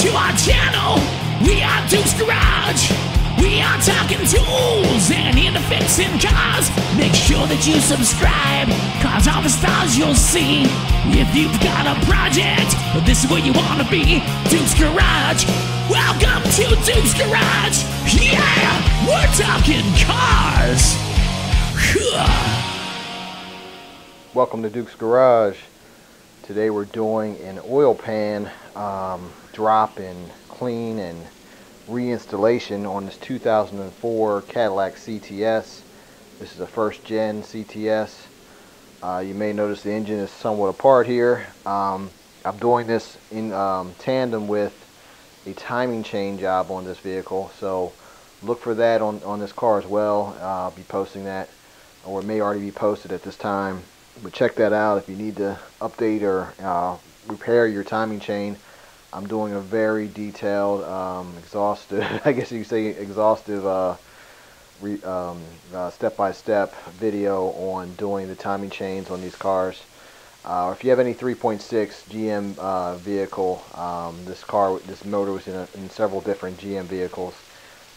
to our channel. We are Duke's Garage. We are talking tools and into fixing cars. Make sure that you subscribe, cause all the stars you'll see. If you've got a project, this is where you wanna be. Duke's Garage. Welcome to Duke's Garage. Yeah, we're talking cars. Welcome to Duke's Garage. Today we're doing an oil pan um, drop and clean and reinstallation on this 2004 Cadillac CTS. This is a first gen CTS. Uh, you may notice the engine is somewhat apart here. Um, I'm doing this in um, tandem with a timing chain job on this vehicle. So look for that on, on this car as well. Uh, I'll be posting that or it may already be posted at this time but check that out if you need to update or uh, repair your timing chain. I'm doing a very detailed, um, exhaustive, I guess you could say exhaustive uh, um, uh, step-by-step video on doing the timing chains on these cars. Uh, if you have any 3.6 GM uh, vehicle, um, this car, this motor was in, a, in several different GM vehicles.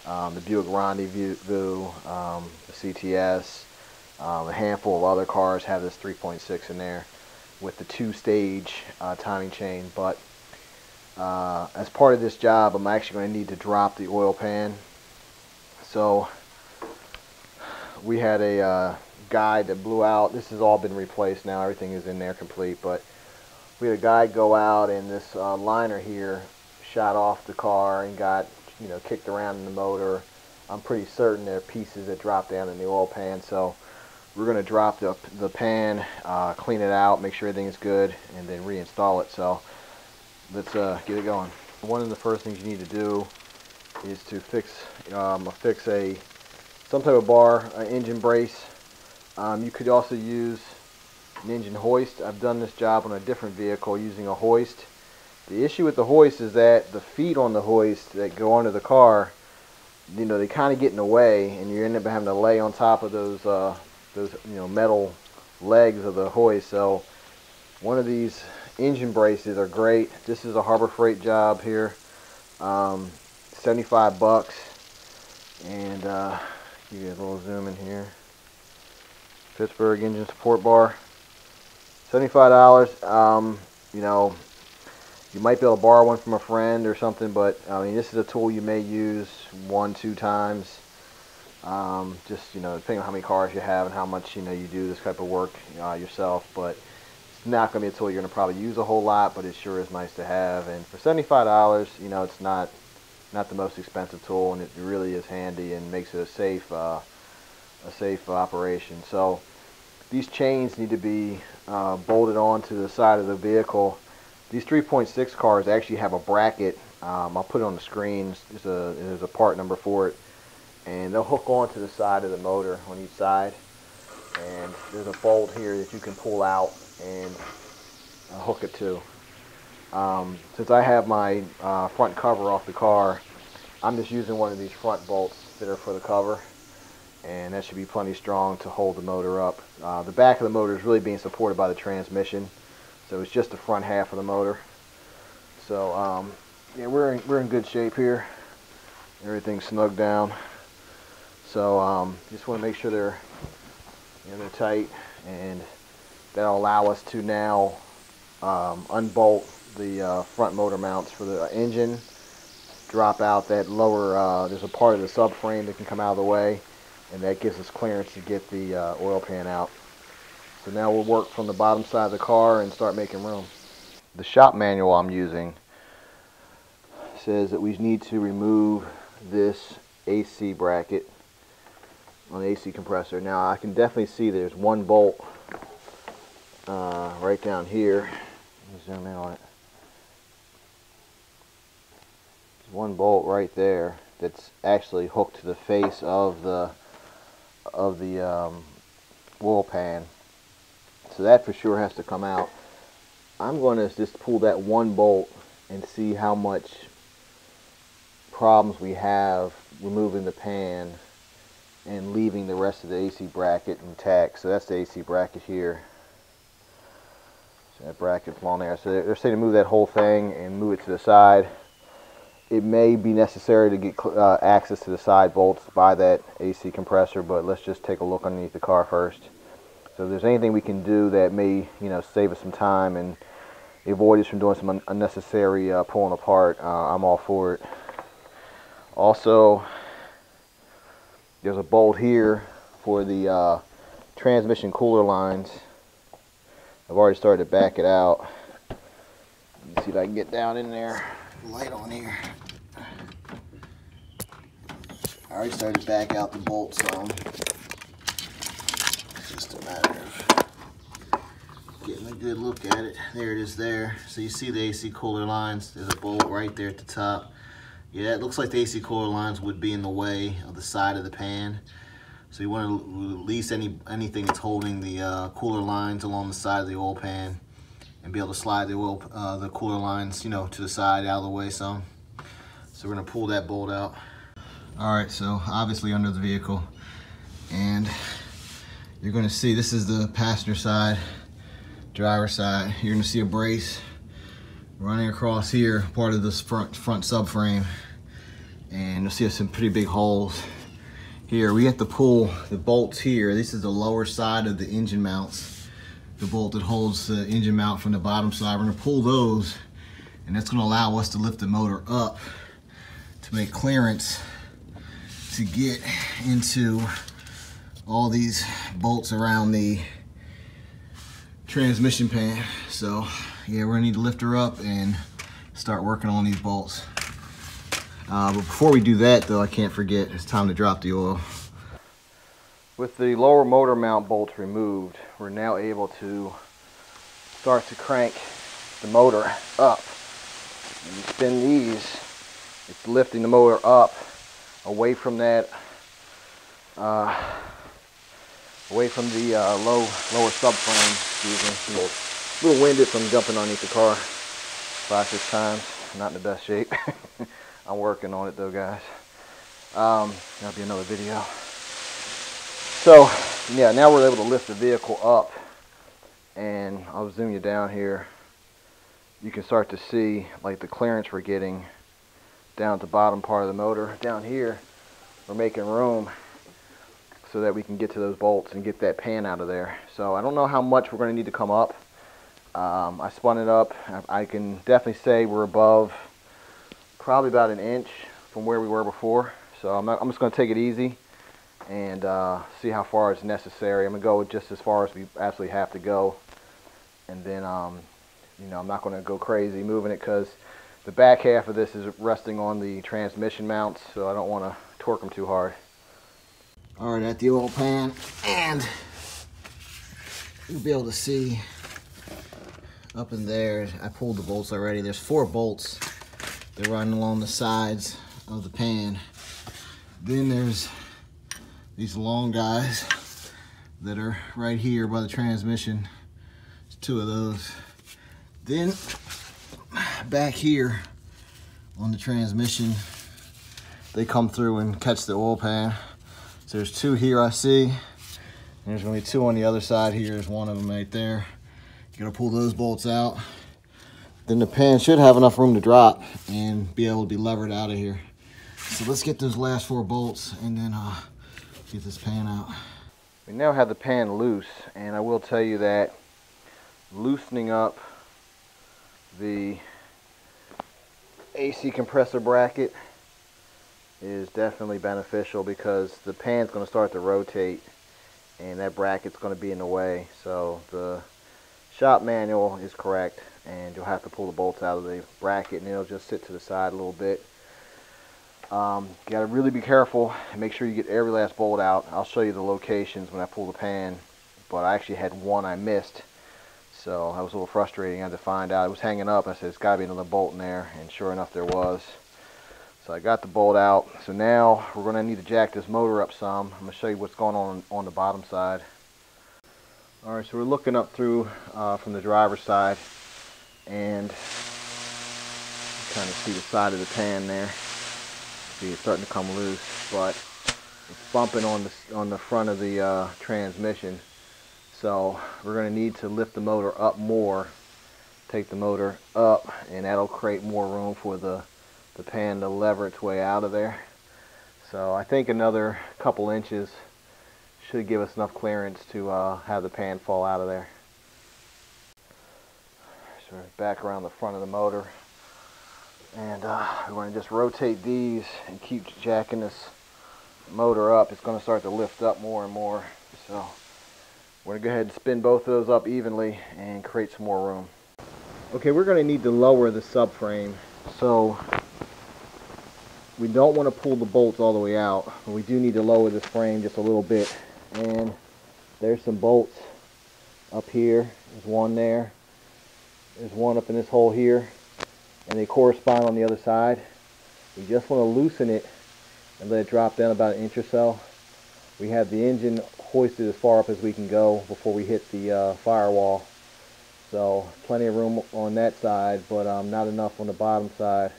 Um, the Buick Rendezvous, um, the CTS, um, a handful of other cars have this 3.6 in there with the two-stage uh, timing chain. But uh, as part of this job, I'm actually going to need to drop the oil pan. So we had a uh, guide that blew out. This has all been replaced now. Everything is in there complete. But we had a guy go out and this uh, liner here shot off the car and got you know kicked around in the motor. I'm pretty certain there are pieces that dropped down in the oil pan. So we're going to drop the, the pan, uh, clean it out, make sure everything is good, and then reinstall it. So let's uh, get it going. One of the first things you need to do is to fix um, fix a some type of bar, an engine brace. Um, you could also use an engine hoist. I've done this job on a different vehicle using a hoist. The issue with the hoist is that the feet on the hoist that go under the car, you know, they kind of get in the way, and you end up having to lay on top of those uh, those you know metal legs of the hoist. So one of these engine braces are great. This is a Harbor Freight job here. Um, 75 bucks. And uh, give you a little zoom in here. Pittsburgh engine support bar. $75. Um, you know, you might be able to borrow one from a friend or something, but I mean, this is a tool you may use one, two times. Um, just you know, depending on how many cars you have and how much you know you do this type of work uh, yourself, but it's not going to be a tool you're going to probably use a whole lot, but it sure is nice to have. And for seventy-five dollars, you know, it's not not the most expensive tool, and it really is handy and makes it a safe uh, a safe operation. So these chains need to be uh, bolted onto the side of the vehicle. These 3.6 cars actually have a bracket. Um, I'll put it on the screen. There's a, there's a part number for it and they'll hook onto the side of the motor on each side and there's a bolt here that you can pull out and hook it to. Um, since I have my uh, front cover off the car, I'm just using one of these front bolts that are for the cover and that should be plenty strong to hold the motor up. Uh, the back of the motor is really being supported by the transmission so it's just the front half of the motor. So um, yeah, we're in, we're in good shape here. Everything's snug down. So um, just want to make sure they're you know, they're tight and that'll allow us to now um, unbolt the uh, front motor mounts for the engine drop out that lower uh, there's a part of the subframe that can come out of the way and that gives us clearance to get the uh, oil pan out so now we'll work from the bottom side of the car and start making room the shop manual I'm using says that we need to remove this AC bracket on the AC compressor. Now I can definitely see there's one bolt uh, right down here. zoom in on it. There's one bolt right there that's actually hooked to the face of the of the um, oil pan. So that for sure has to come out. I'm going to just pull that one bolt and see how much problems we have removing the pan and leaving the rest of the AC bracket intact. So that's the AC bracket here. That bracket's on there. So they're saying to move that whole thing and move it to the side. it may be necessary to get uh, access to the side bolts by that AC compressor, but let's just take a look underneath the car first. So if there's anything we can do that may, you know, save us some time and avoid us from doing some un unnecessary uh, pulling apart, uh, I'm all for it. Also, there's a bolt here for the uh, transmission cooler lines. I've already started to back it out. Let me see if I can get down in there. Light on here. I already started to back out the bolts on. It's just a matter of getting a good look at it. There it is there. So you see the AC cooler lines. There's a bolt right there at the top. Yeah, it looks like the AC cooler lines would be in the way of the side of the pan. So you want to release any anything that's holding the uh, cooler lines along the side of the oil pan and be able to slide the oil, uh, the cooler lines, you know, to the side, out of the way some. So we're gonna pull that bolt out. All right, so obviously under the vehicle. And you're gonna see, this is the passenger side, driver side. You're gonna see a brace running across here, part of this front, front subframe. And you'll see some pretty big holes here. We have to pull the bolts here. This is the lower side of the engine mounts. The bolt that holds the engine mount from the bottom side. We're gonna pull those and that's gonna allow us to lift the motor up to make clearance to get into all these bolts around the transmission pan. So yeah, we're gonna need to lift her up and start working on these bolts. Uh, but before we do that though, I can't forget, it's time to drop the oil. With the lower motor mount bolts removed, we're now able to start to crank the motor up. When you spin these, it's lifting the motor up away from that, uh, away from the uh, low lower subframe. Excuse me. A little winded from jumping underneath the car five, six times. Not in the best shape. I'm working on it though, guys. Um, that'll be another video. So, yeah, now we're able to lift the vehicle up, and I'll zoom you down here. You can start to see like the clearance we're getting down at the bottom part of the motor. Down here, we're making room so that we can get to those bolts and get that pan out of there. So I don't know how much we're going to need to come up. Um, I spun it up. I can definitely say we're above probably about an inch from where we were before. So I'm, not, I'm just going to take it easy and uh, see how far it's necessary. I'm going to go just as far as we absolutely have to go. And then, um, you know, I'm not going to go crazy moving it because the back half of this is resting on the transmission mounts, so I don't want to torque them too hard. All right, at the oil pan, and you'll be able to see up in there, I pulled the bolts already. There's four bolts. They're running along the sides of the pan. Then there's these long guys that are right here by the transmission. There's two of those. Then back here on the transmission, they come through and catch the oil pan. So there's two here I see. There's gonna be two on the other side here. There's one of them right there. You gotta pull those bolts out. Then the pan should have enough room to drop and be able to be levered out of here. So let's get those last four bolts and then uh, get this pan out. We now have the pan loose and I will tell you that loosening up the AC compressor bracket is definitely beneficial because the pan's going to start to rotate and that bracket's going to be in the way so the shop manual is correct and you'll have to pull the bolts out of the bracket and it'll just sit to the side a little bit um, you got to really be careful and make sure you get every last bolt out I'll show you the locations when I pull the pan but I actually had one I missed so that was a little frustrating. I had to find out. It was hanging up. I said, it's got to be another bolt in there. And sure enough, there was. So I got the bolt out. So now we're going to need to jack this motor up some. I'm going to show you what's going on on the bottom side. All right, so we're looking up through uh, from the driver's side. And kind of see the side of the pan there. See, it's starting to come loose. But it's bumping on the, on the front of the uh, transmission. So we're going to need to lift the motor up more, take the motor up, and that'll create more room for the the pan to lever its way out of there. So I think another couple inches should give us enough clearance to uh, have the pan fall out of there. Back around the front of the motor and uh, we're going to just rotate these and keep jacking this motor up. It's going to start to lift up more and more. So we're going to go ahead and spin both of those up evenly and create some more room. Okay, we're going to need to lower the subframe. So we don't want to pull the bolts all the way out. But we do need to lower this frame just a little bit. And there's some bolts up here. There's one there. There's one up in this hole here. And they correspond on the other side. We just want to loosen it and let it drop down about an inch or so. We have the engine hoisted as far up as we can go before we hit the uh, firewall. So plenty of room on that side, but um, not enough on the bottom side.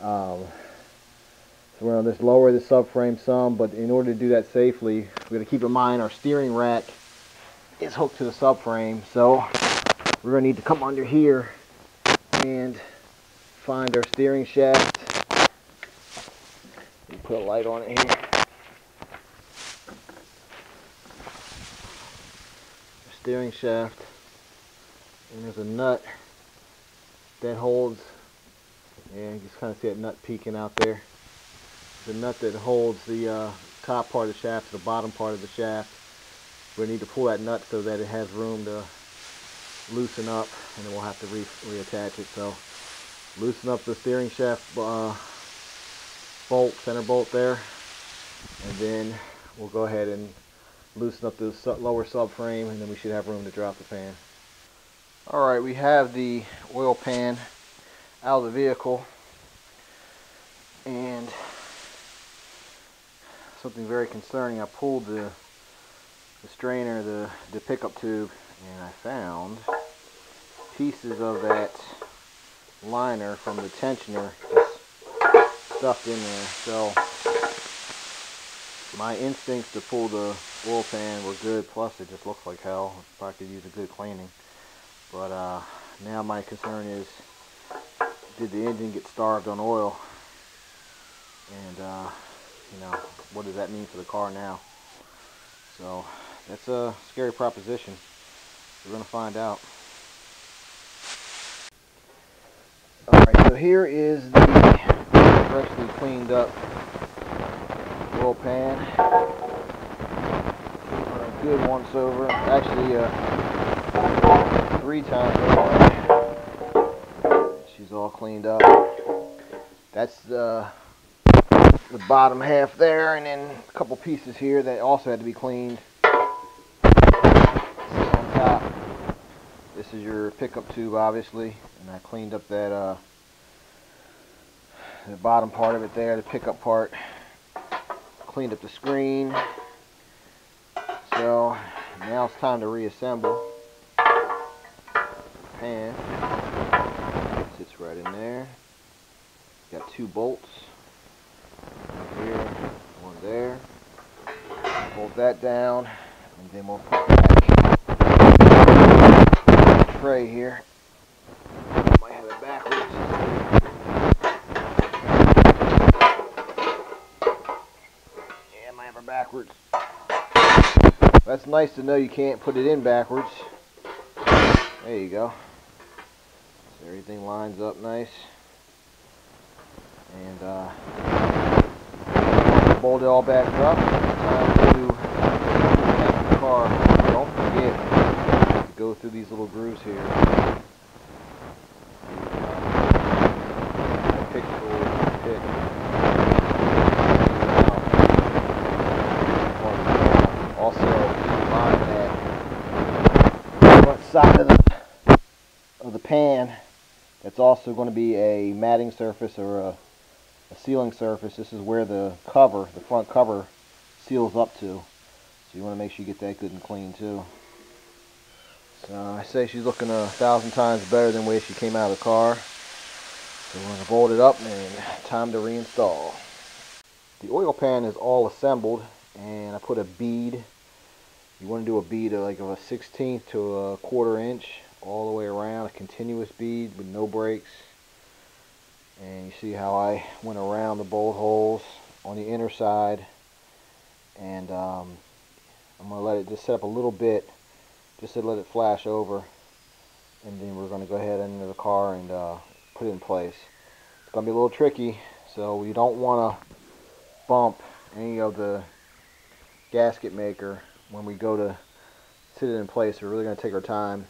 Um, so we're going to just lower the subframe some, but in order to do that safely, we got to keep in mind our steering rack is hooked to the subframe. So we're going to need to come under here and find our steering shaft. Put a light on it here. steering shaft and there's a nut that holds yeah you just kind of see that nut peeking out there the nut that holds the uh, top part of the shaft to the bottom part of the shaft we need to pull that nut so that it has room to loosen up and then we'll have to re reattach it so loosen up the steering shaft uh, bolt center bolt there and then we'll go ahead and loosen up the lower subframe and then we should have room to drop the pan. Alright, we have the oil pan out of the vehicle and something very concerning. I pulled the, the strainer, the, the pickup tube, and I found pieces of that liner from the tensioner stuffed in there. So my instincts to pull the oil pan were good, plus it just looks like hell. If I could use a good cleaning. But uh, now my concern is, did the engine get starved on oil? And, uh, you know, what does that mean for the car now? So, that's a scary proposition. We're going to find out. Alright, so here is the freshly cleaned up oil pan. A good once over. Actually, uh, three times over. She's all cleaned up. That's the, the bottom half there, and then a couple pieces here that also had to be cleaned. Is your pickup tube, obviously, and I cleaned up that uh, the bottom part of it there, the pickup part cleaned up the screen. So now it's time to reassemble. Pan sits right in there. Got two bolts. One here, one there. Hold that down, and then we'll put back here. Might have it backwards. backwards. That's nice to know you can't put it in backwards. There you go. So everything lines up nice. And uh, bolt it all back up. Time to the car. Go through these little grooves here. side of the, of the pan that's also going to be a mating surface or a, a sealing surface. This is where the cover, the front cover, seals up to. So you want to make sure you get that good and clean too. So I say she's looking a thousand times better than way she came out of the car. So we're going to bolt it up and time to reinstall. The oil pan is all assembled and I put a bead you want to do a bead of like of a 16th to a quarter inch all the way around, a continuous bead with no breaks. And you see how I went around the bolt holes on the inner side. And um, I'm going to let it just set up a little bit, just to let it flash over. And then we're going to go ahead into the car and uh, put it in place. It's going to be a little tricky, so you don't want to bump any of the gasket maker when we go to sit it in place. We're really going to take our time.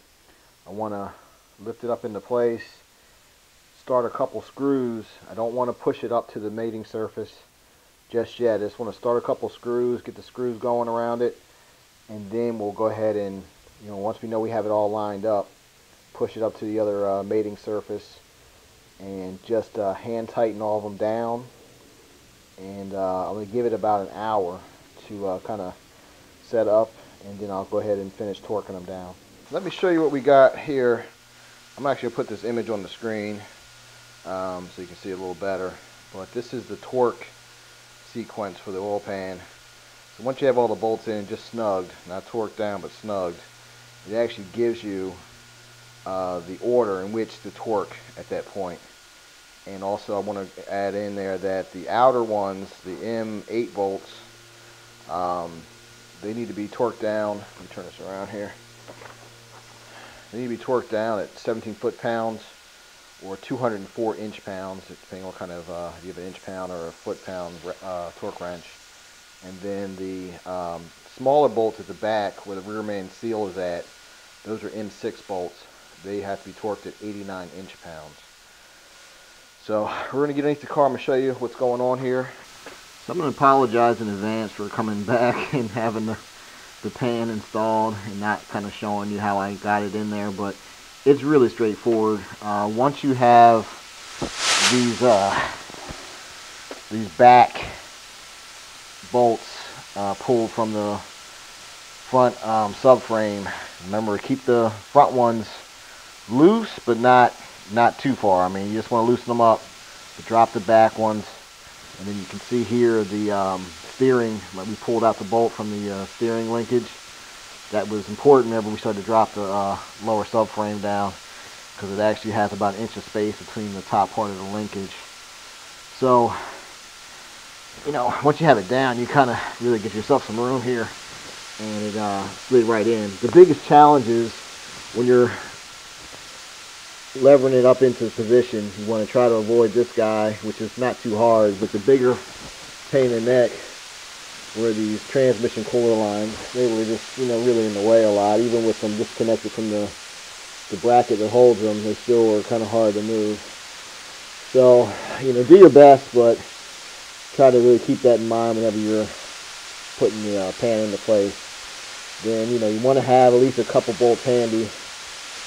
I want to lift it up into place, start a couple screws. I don't want to push it up to the mating surface just yet. I just want to start a couple screws, get the screws going around it, and then we'll go ahead and, you know, once we know we have it all lined up, push it up to the other uh, mating surface and just uh, hand tighten all of them down. And uh, I'm going to give it about an hour to uh, kind of set up and then I'll go ahead and finish torquing them down. Let me show you what we got here. I'm actually going to put this image on the screen um, so you can see it a little better. But this is the torque sequence for the oil pan. So once you have all the bolts in, just snugged, not torqued down, but snugged, it actually gives you uh, the order in which to torque at that point. And also I want to add in there that the outer ones, the M8 bolts, um, they need to be torqued down. Let me turn this around here. They need to be torqued down at 17 foot-pounds or 204 inch-pounds, depending on kind of, uh, you have an inch-pound or a foot-pound uh, torque wrench. And then the um, smaller bolts at the back where the rear main seal is at, those are M6 bolts. They have to be torqued at 89 inch-pounds. So we're going to get underneath the car. I'm going to show you what's going on here. So I'm going to apologize in advance for coming back and having the, the pan installed and not kind of showing you how I got it in there. But it's really straightforward. Uh, once you have these uh, these back bolts uh, pulled from the front um, subframe, remember keep the front ones loose but not not too far. I mean you just want to loosen them up, to drop the back ones, and then you can see here the um, steering. Like we pulled out the bolt from the uh, steering linkage that was important whenever we started to drop the uh, lower subframe down because it actually has about an inch of space between the top part of the linkage. So, you know, once you have it down, you kind of really get yourself some room here and it uh, slid right in. The biggest challenge is when you're levering it up into position, you want to try to avoid this guy, which is not too hard, but the bigger pain in the neck where these transmission coil lines, they were just, you know, really in the way a lot. Even with them disconnected from the, the bracket that holds them, they still were kind of hard to move. So, you know, do your best, but try to really keep that in mind whenever you're putting the uh, pan into place. Then, you know, you want to have at least a couple bolts handy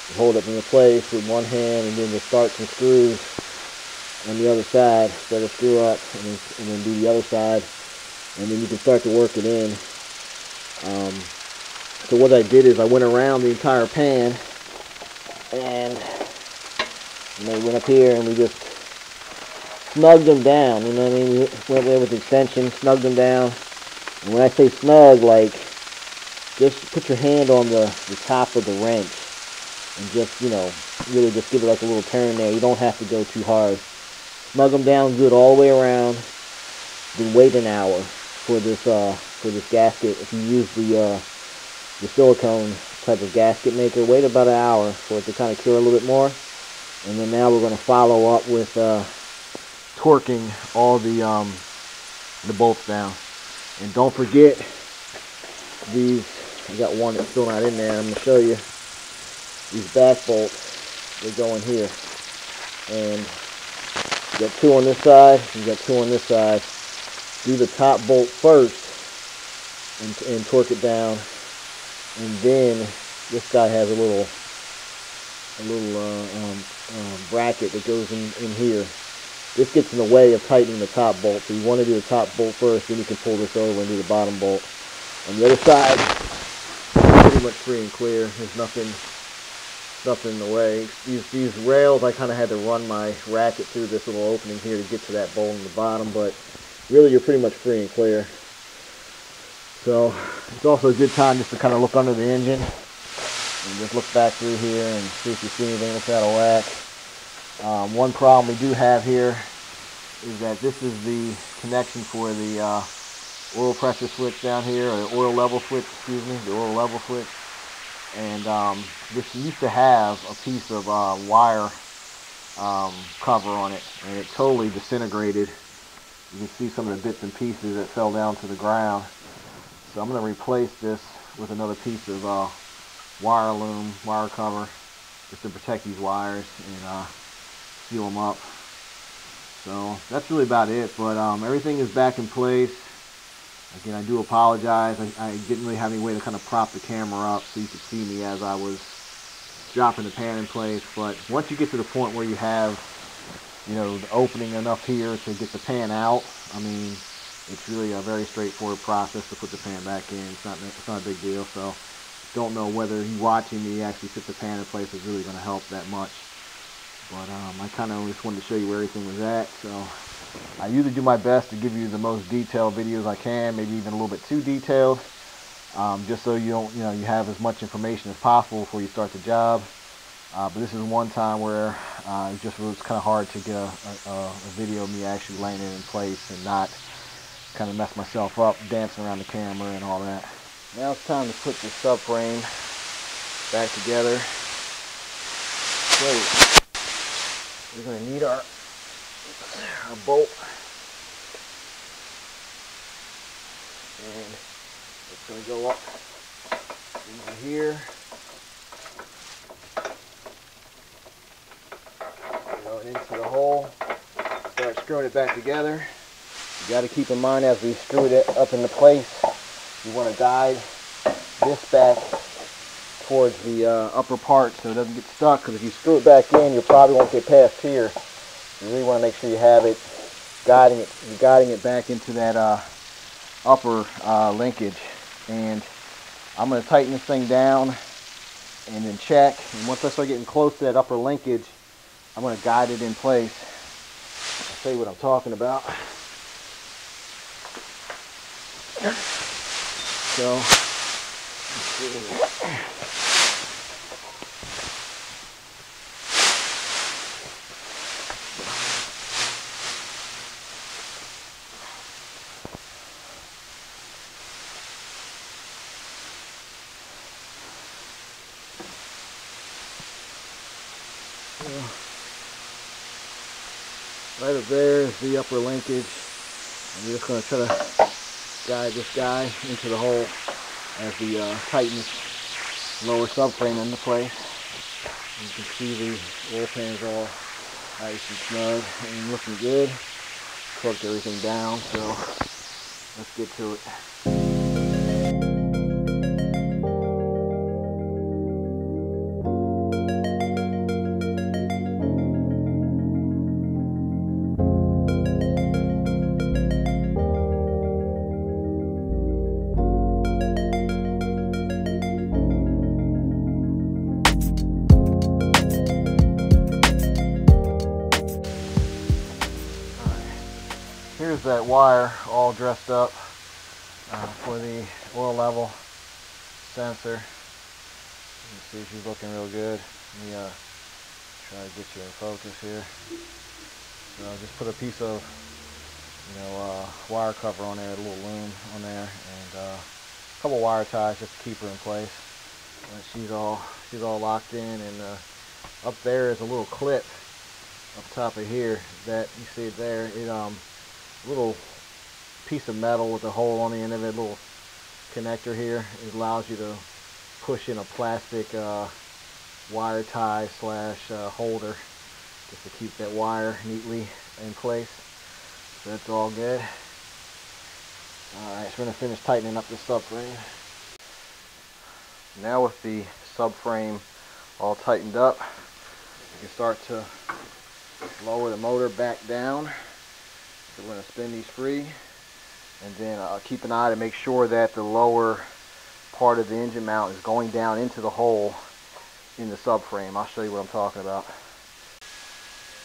to hold it in place with one hand and then to start some screws on the other side. Set a screw up and then, and then do the other side and then you can start to work it in. Um, so what I did is I went around the entire pan and you know, went up here and we just snugged them down, you know what I mean? We went there with the extension, snugged them down. And when I say snug, like, just put your hand on the, the top of the wrench and just, you know, really just give it like a little turn there. You don't have to go too hard. Snug them down good all the way around. Then wait an hour for this uh, for this gasket. If you use the uh, the silicone type of gasket maker, wait about an hour for it to kind of cure a little bit more. And then now we're going to follow up with uh, torquing all the um, the bolts down. And don't forget these. I got one that's still not in there. I'm going to show you these back bolts. They go in here, and you got two on this side. You got two on this side do the top bolt first and, and torque it down and then this guy has a little a little uh, um, uh, bracket that goes in, in here this gets in the way of tightening the top bolt so you want to do the top bolt first then you can pull this over and do the bottom bolt on the other side pretty much free and clear there's nothing nothing in the way these these rails I kind of had to run my ratchet through this little opening here to get to that bolt in the bottom but really you're pretty much free and clear. So it's also a good time just to kind of look under the engine and just look back through here and see if you see anything that's out of whack. Um, one problem we do have here is that this is the connection for the uh, oil pressure switch down here, or oil level switch, excuse me, the oil level switch. And um, this used to have a piece of uh, wire um, cover on it, and it totally disintegrated. You can see some of the bits and pieces that fell down to the ground. So I'm going to replace this with another piece of uh, wire loom, wire cover, just to protect these wires and uh, seal them up. So that's really about it, but um, everything is back in place. Again, I do apologize. I, I, didn't really have any way to kind of prop the camera up so you could see me as I was dropping the pan in place. But once you get to the point where you have, you know, the opening enough here to get the pan out, I mean, it's really a very straightforward process to put the pan back in. It's not, it's not a big deal. So don't know whether you watching me actually put the pan in place is really going to help that much. But um, I kind of just wanted to show you where everything was at. So I usually do my best to give you the most detailed videos I can, maybe even a little bit too detailed, um, just so you don't, you know, you have as much information as possible before you start the job. Uh, but this is one time where uh, it just was kind of hard to get a, a, a, video of me actually laying it in place and not kind of mess myself up dancing around the camera and all that. Now it's time to put the subframe back together. So we're going to need our, our bolt. And it's going to go up over here. Go into the hole. Start screwing it back together. You got to keep in mind as we screw it up into place, you want to guide this back towards the uh, upper part so it doesn't get stuck because if you screw it back in you probably won't get past here you really want to make sure you have it guiding it guiding it back into that uh, upper uh, linkage. And I'm going to tighten this thing down and then check. And once I start getting close to that upper linkage I'm going to guide it in place. I'll tell you what I'm talking about. So there is the upper linkage. I'm just going to try to guide this guy into the hole as we uh, tighten this lower subframe into place. You can see the oil pan's all nice and snug and looking good. Plugged everything down, so let's get to it. That wire all dressed up uh, for the oil level sensor. You see she's looking real good. Let me uh, try to get you in focus here. So I just put a piece of you know uh, wire cover on there, a little loom on there, and uh, a couple wire ties just to keep her in place. She's all she's all locked in, and uh, up there is a little clip up top of here that you see there. It um little piece of metal with a hole on the end of it, little connector here. It allows you to push in a plastic uh, wire tie slash uh, holder just to keep that wire neatly in place. So that's all good. Alright, so we're going to finish tightening up the subframe. Now with the subframe all tightened up, you can start to lower the motor back down. So we're going to spin these free and then uh, keep an eye to make sure that the lower part of the engine mount is going down into the hole in the subframe. I'll show you what I'm talking about.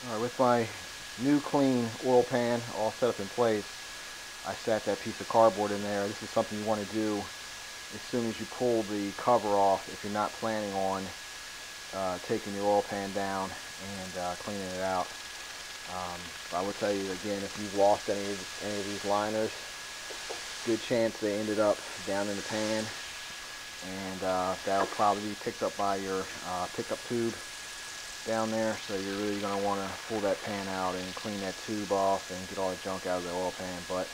Alright, with my new clean oil pan all set up in place, I sat that piece of cardboard in there. This is something you want to do as soon as you pull the cover off if you're not planning on uh, taking your oil pan down and uh, cleaning it out. Um, I would tell you again, if you've lost any of, any of these liners, good chance they ended up down in the pan. And uh, that'll probably be picked up by your uh, pickup tube down there. So you're really going to want to pull that pan out and clean that tube off and get all the junk out of the oil pan. But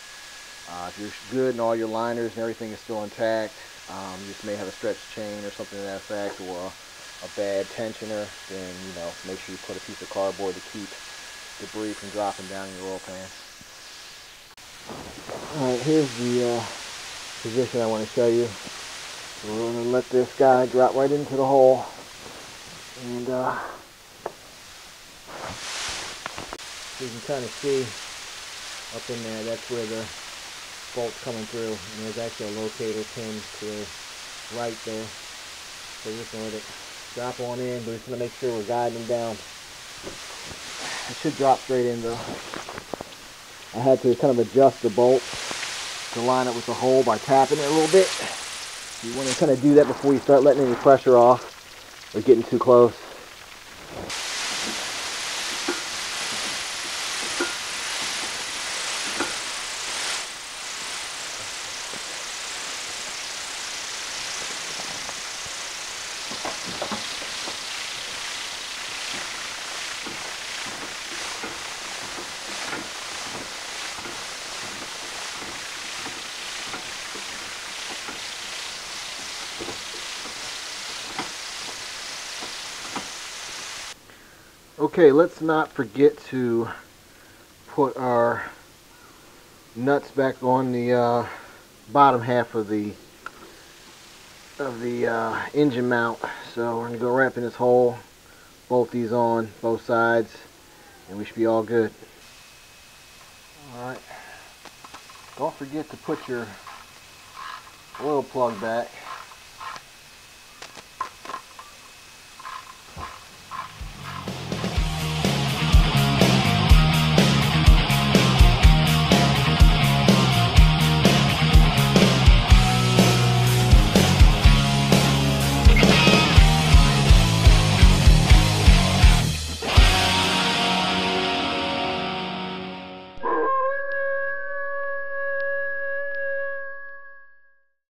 uh, if you're good and all your liners and everything is still intact um, you just may have a stretched chain or something to that effect or a, a bad tensioner then you know make sure you put a piece of cardboard to keep debris from dropping down in your oil pan. Alright here's the uh, position I want to show you. We're going to let this guy drop right into the hole. And uh, you can kind of see up in there that's where the bolt's coming through. And there's actually a locator pin to the right there. So we're just going to let it drop on in but just going to make sure we're guiding them down it should drop straight in though I had to kind of adjust the bolt to line up with the hole by tapping it a little bit you want to kind of do that before you start letting any pressure off or getting too close. Okay, let's not forget to put our nuts back on the uh, bottom half of the of the uh, engine mount. So we're gonna go wrap in this hole, bolt these on both sides, and we should be all good. All right. Don't forget to put your oil plug back.